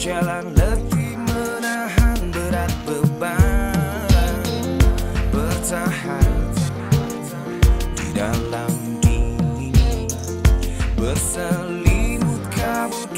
berjalan lebih menahan berat beban bertahan di dalam dingin berselimut kabut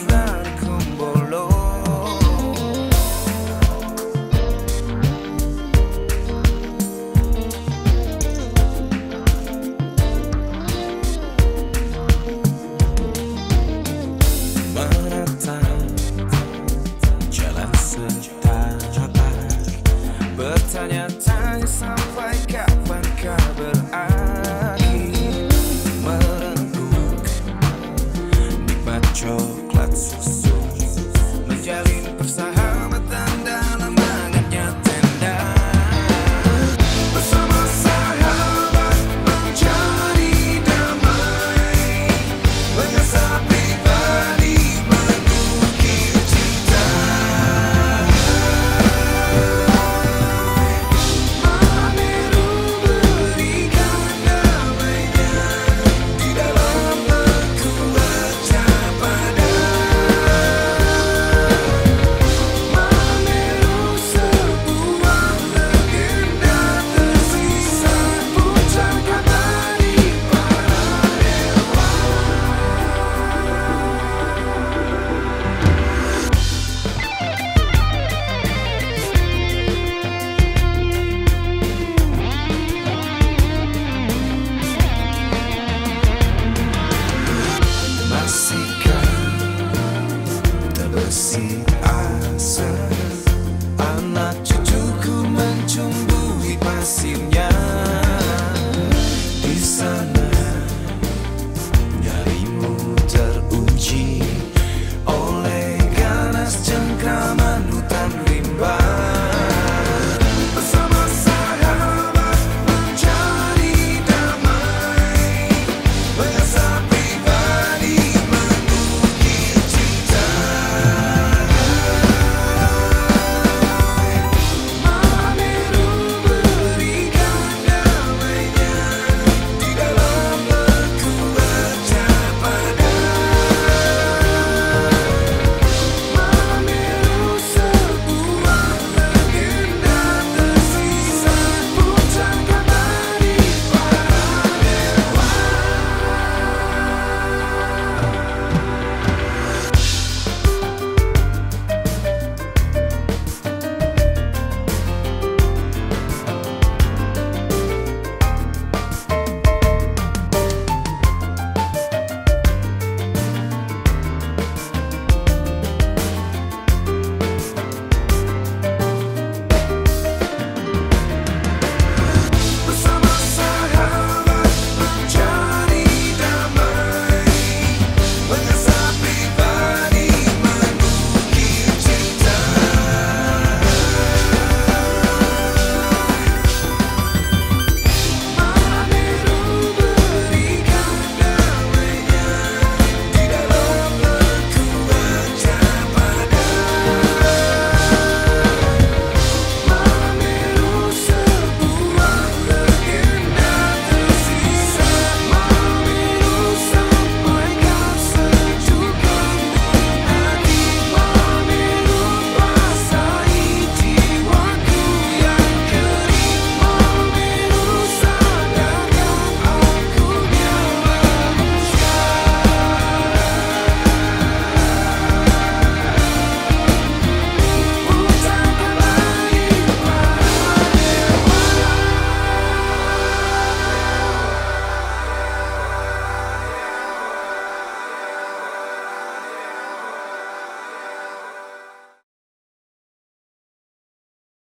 see I said.